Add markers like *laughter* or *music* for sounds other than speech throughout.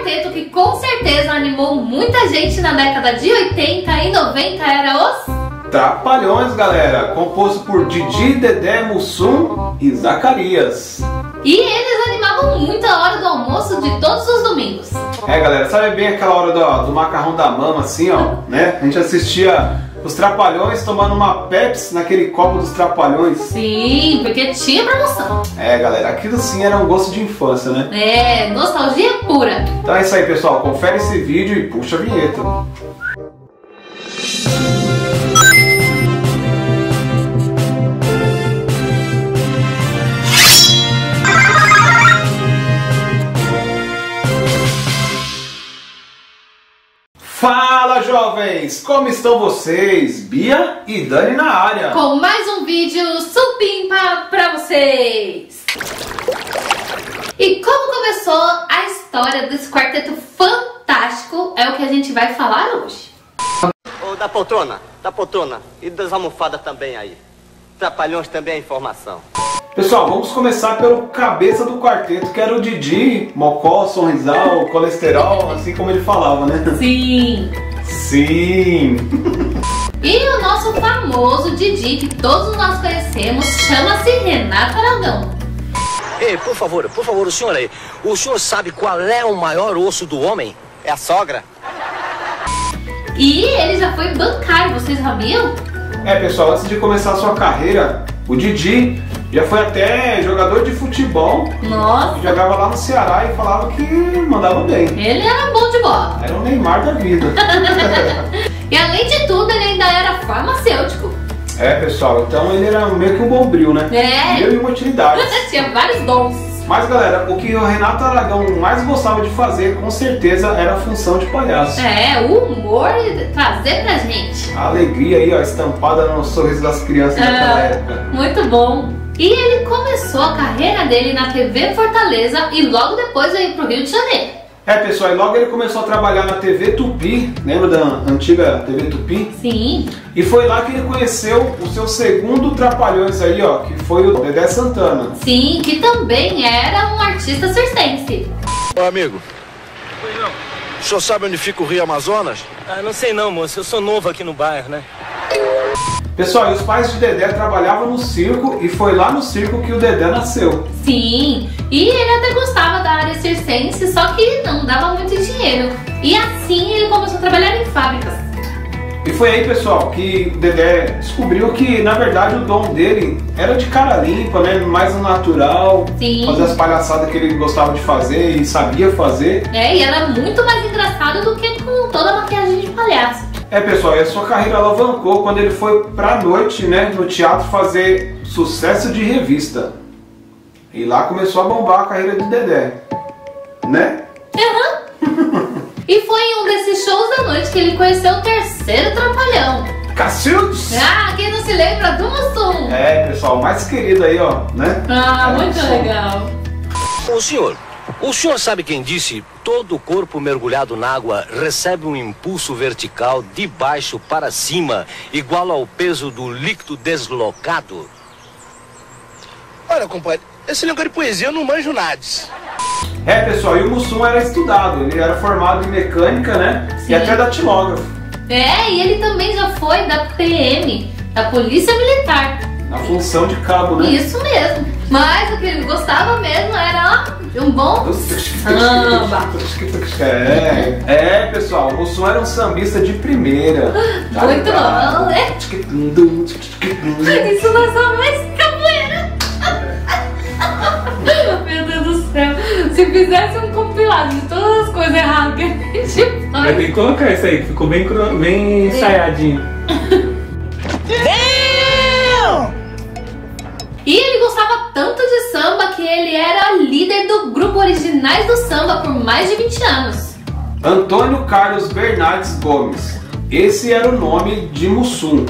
quarteto que com certeza animou muita gente na década de 80 e 90 era os... Trapalhões, galera, composto por Didi, Dedé, Mussum e Zacarias. E eles animavam muito a hora do almoço de todos os domingos. É, galera, sabe bem aquela hora do, do macarrão da mama, assim, ó, né? A gente assistia os Trapalhões tomando uma Pepsi naquele copo dos Trapalhões. Sim, porque tinha promoção. É, galera, aquilo sim era um gosto de infância, né? É, nostalgia pura. Então é isso aí, pessoal. Confere esse vídeo e puxa a vinheta. Jovens, como estão vocês? Bia e Dani na área. Com mais um vídeo supimpa pra vocês. E como começou a história desse quarteto fantástico é o que a gente vai falar hoje. Ô, da poltrona, da poltrona e das almofadas também aí. Trapalhões também é informação. Pessoal, vamos começar pelo cabeça do quarteto, que era o Didi, Mocó, Sorrisal, Colesterol, assim como ele falava, né? Sim. Sim! E o nosso famoso Didi, que todos nós conhecemos, chama-se Renato Aragão. Ei, por favor, por favor, o senhor aí. O senhor sabe qual é o maior osso do homem? É a sogra? E ele já foi bancário, vocês sabiam? É, pessoal, antes de começar a sua carreira, o Didi já foi até jogador de futebol, Nossa, jogava lá no Ceará e falava que mandava bem. ele era bom de bola. Era o Neymar da vida. *laughs* E além de tudo, ele ainda era farmacêutico. É, pessoal, então ele era meio que um bombril, né? É. Mil e uma utilidades. *laughs* Tinha vários dons. Mas, galera, o que o Renato Aragão mais gostava de fazer, com certeza, era a função de palhaço. É, o humor trazer pra gente. A alegria aí, ó, estampada no sorriso das crianças naquela É, época. muito bom. E ele começou a carreira dele na TV Fortaleza e logo depois veio pro Rio de Janeiro. É, pessoal, e logo ele começou a trabalhar na TV Tupi, lembra da antiga TV Tupi? Sim. E foi lá que ele conheceu o seu segundo Trapalhões aí, ó, que foi o Dedé Santana. Sim, que também era um artista circense. Ô, amigo. O senhor sabe onde fica o Rio Amazonas? Ah, não sei não, moço. Eu sou novo aqui no bairro, né? Pessoal, e os pais de Dedé trabalhavam no circo e foi lá no circo que o Dedé nasceu. Sim, e ele até gostava da área circense, só que não dava muito dinheiro. E assim ele começou a trabalhar em fábricas. E foi aí, pessoal, que o Dedé descobriu que, na verdade, o dom dele era de cara limpa, né? Mais natural. Sim. Fazer as palhaçadas que ele gostava de fazer e sabia fazer. É, e era muito mais engraçado do que com toda a maquiagem de palhaço. É, pessoal, e a sua carreira alavancou quando ele foi pra noite, né, no teatro fazer sucesso de revista. E lá começou a bombar a carreira de Dedé. Né? *laughs* E foi em um desses shows da noite que ele conheceu o terceiro trapalhão. Cacildes! Ah, quem não se lembra do Mussum? É, pessoal, o mais querido aí, ó, né? Ah, Era o muito legal. Ô, senhor. O senhor sabe quem disse todo corpo mergulhado na água recebe um impulso vertical de baixo para cima, igual ao peso do líquido deslocado? Olha, compadre, esse negócio de poesia eu não manjo nada. É, pessoal, e o Mussum era estudado, ele era formado em mecânica, né? Sim. E até datilógrafo. É, e ele também já foi da PM, da Polícia Militar. Na função de cabo, né? Isso mesmo. Mas o que ele gostava mesmo era ó, de um bom samba. É, é, pessoal, o Mussum era um sambista de primeira. *laughs* Muito bom, né? Isso não é só mais capoeira. *laughs* Meu Deus do céu. Se fizesse um compilado de todas as coisas erradas que a gente Vai faz. ter que colocar isso aí, que ficou bem, bem ensaiadinho. *laughs* tanto de samba que ele era líder do grupo Originais do Samba por mais de 20 anos. Antônio Carlos Bernardes Gomes. Esse era o nome de Mussum.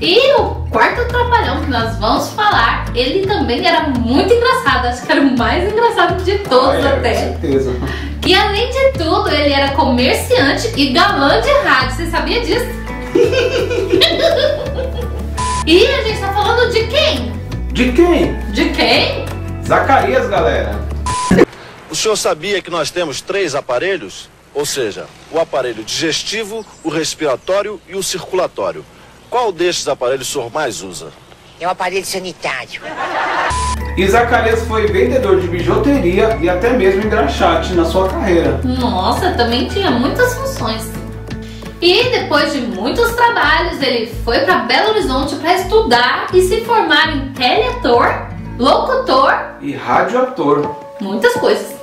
E o quarto trapalhão que nós vamos falar, ele também era muito engraçado. Acho que era o mais engraçado de todos Ah, é, até. Com certeza. E além de tudo, ele era comerciante e galã de rádio. Você sabia disso? *laughs* de quem? De quem? Zacarias, galera. O senhor sabia que nós temos três aparelhos? Ou seja, o aparelho digestivo, o respiratório e o circulatório. Qual destes aparelhos o senhor mais usa? É o aparelho sanitário. E Zacarias foi vendedor de bijuteria e até mesmo engraxate na sua carreira. Nossa, também tinha muitas funções. E depois de muitos trabalhos, ele foi para Belo Horizonte para estudar e se formar em teleator, locutor e radioator. Muitas coisas.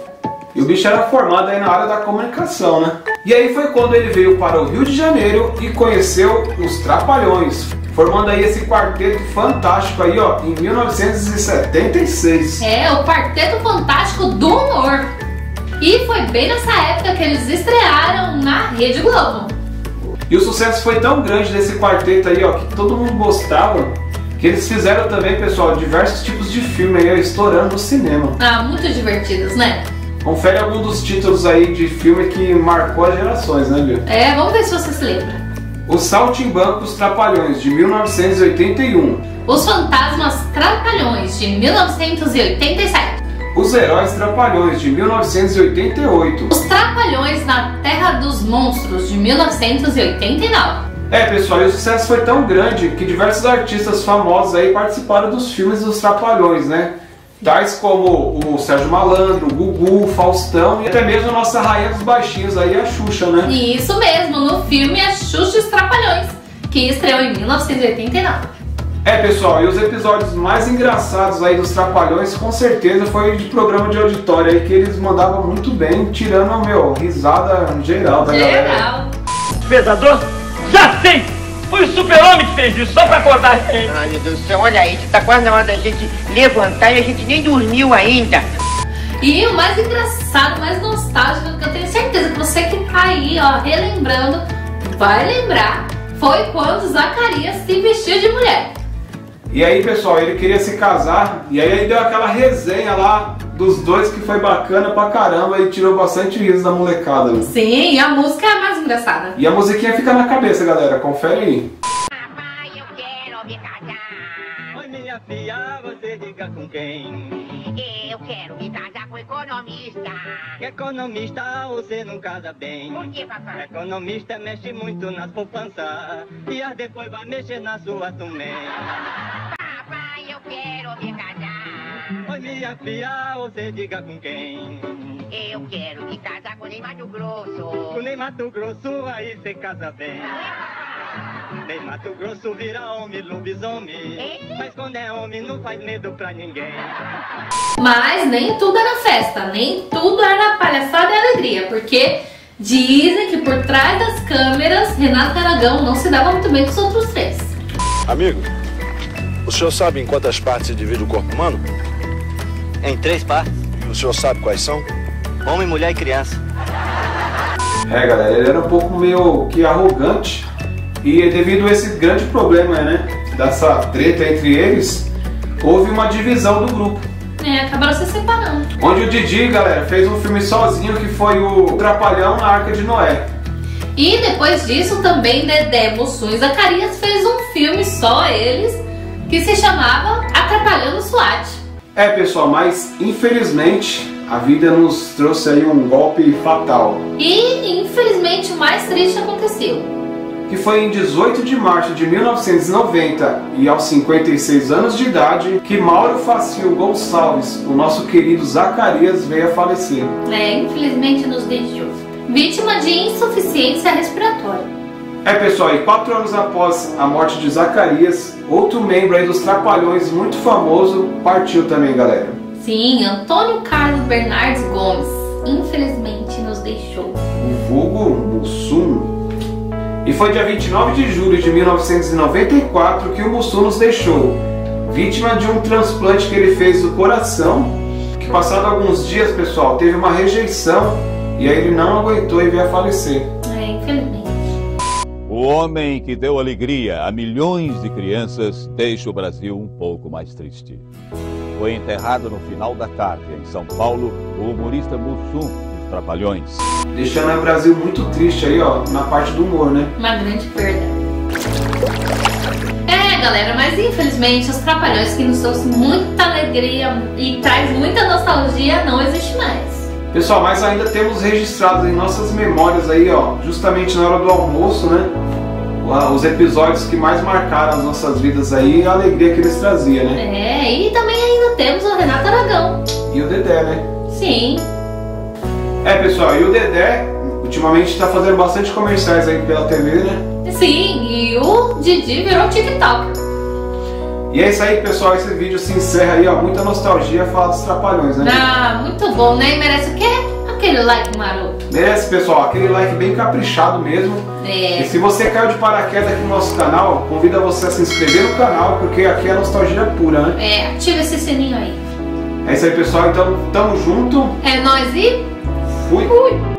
E o bicho era formado aí na área da comunicação, né? E aí foi quando ele veio para o Rio de Janeiro e conheceu os Trapalhões, formando aí esse quarteto fantástico aí, ó, em 1976. É, o Quarteto Fantástico do Humor. E foi bem nessa época que eles estrearam na Rede Globo. E o sucesso foi tão grande desse quarteto aí, ó, que todo mundo gostava, que eles fizeram também, pessoal, diversos tipos de filme aí, ó, estourando no cinema. Ah, muito divertidos, né? Confere algum dos títulos aí de filme que marcou as gerações, né, Bill? É, vamos ver se você se lembra. Os Saltimbancos Trapalhões, de 1981. Os Fantasmas Trapalhões, de 1987. Os Heróis Trapalhões, de 1988. Os Trapalhões na Terra dos Monstros, de 1989. É, pessoal, e o sucesso foi tão grande que diversos artistas famosos aí participaram dos filmes dos Trapalhões, né? tais como o Sérgio Malandro, o Gugu, o Faustão e até mesmo a nossa rainha dos baixinhos aí, a Xuxa, né? Isso mesmo, no filme A Xuxa e os Trapalhões, que estreou em 1989. É, pessoal, e os episódios mais engraçados aí dos Trapalhões, com certeza, foi de programa de auditório aí, que eles mandavam muito bem, tirando, meu, risada geral da Geral. galera. Pesador? Já sei! Foi o super-homem que fez isso, só pra acordar a gente. Ai, meu Deus do céu, olha aí, tá quase na hora da gente levantar e a gente nem dormiu ainda. E o mais engraçado, mais nostálgico, que eu tenho certeza que você que tá aí, ó, relembrando, vai lembrar, foi quando Zacarias se vestiu de mulher. E aí, pessoal, ele queria se casar, e aí deu aquela resenha lá dos dois que foi bacana pra caramba e tirou bastante riso da molecada. né? Sim, a música é a mais engraçada. E a musiquinha fica na cabeça, galera, confere aí. Papai, eu quero me casar. Oi, minha filha, você diga com quem? Eu quero me casar com economista. Que economista você não casa bem. Por que, papai? Economista mexe muito nas poupanças e as depois vai mexer na sua também. Minha filha, você diga com quem? Eu quero me casar com o Ney Mato Grosso. Com nem Mato Grosso aí você casa bem. Nem Mato Grosso vira homem, lobisomem. Mas quando é homem não faz medo pra ninguém. Mas nem tudo era festa, nem tudo era palhaçada e alegria, porque dizem que por trás das câmeras, Renato Aragão não se dava muito bem com os outros três. Amigo, o senhor sabe em quantas partes se divide o corpo humano? Em três partes: E o senhor sabe quais são? homem, mulher e criança. É, galera, ele era um pouco meio que arrogante e devido a esse grande problema, né, dessa treta entre eles, houve uma divisão do grupo. É, acabaram se separando. Onde o Didi, galera, fez um filme sozinho que foi o Trapalhão na Arca de Noé. E depois disso também Dedé Mussum e Zacarias fez um filme só eles que se chamava Atrapalhando o SWAT. É, pessoal, mas infelizmente a vida nos trouxe aí um golpe fatal. E infelizmente o mais triste aconteceu. Que foi em 18 de março de 1990 e aos 56 anos de idade que Mauro Facil Gonçalves, o nosso querido Zacarias, veio a falecer. É, infelizmente nos deixou. Vítima de insuficiência respiratória. É pessoal, e quatro anos após a morte de Zacarias, outro membro aí dos Trapalhões muito famoso partiu também, galera. Sim, Antônio Carlos Bernardes Gomes, infelizmente nos deixou. O vulgo Mussum. E foi dia 29 de julho de 1994 que o Mussum nos deixou, vítima de um transplante que ele fez do coração, que passado alguns dias, pessoal, teve uma rejeição e aí ele não aguentou e veio a falecer. É, infelizmente. O homem que deu alegria a milhões de crianças deixa o Brasil um pouco mais triste. Foi enterrado no final da tarde, em São Paulo, o humorista Mussum dos Trapalhões. Deixando o Brasil muito triste aí, ó, na parte do humor, né? Uma grande perda. É, galera, mas infelizmente os Trapalhões que nos trouxe muita alegria e traz muita nostalgia não existe mais. Pessoal, mas ainda temos registrados em nossas memórias aí, ó, justamente na hora do almoço, né? Os episódios que mais marcaram as nossas vidas aí, a alegria que eles traziam, né? É, e também ainda temos o Renato Aragão. E o Dedé, né? Sim. É, pessoal, e o Dedé ultimamente tá fazendo bastante comerciais aí pela TV, né? Sim, e o Didi virou TikTok. E é isso aí, pessoal. Esse vídeo se encerra aí, ó. Muita nostalgia, fala dos trapalhões, né? Ah, muito bom, né? E merece o quê? Aquele like maroto. Merece, pessoal. Aquele like bem caprichado mesmo. É. E se você caiu de paraquedas aqui no nosso canal, convido você a se inscrever no canal, porque aqui é nostalgia pura, né? É, ativa esse sininho aí. É isso aí, pessoal. Então, tamo junto. É nóis e Fui. fui.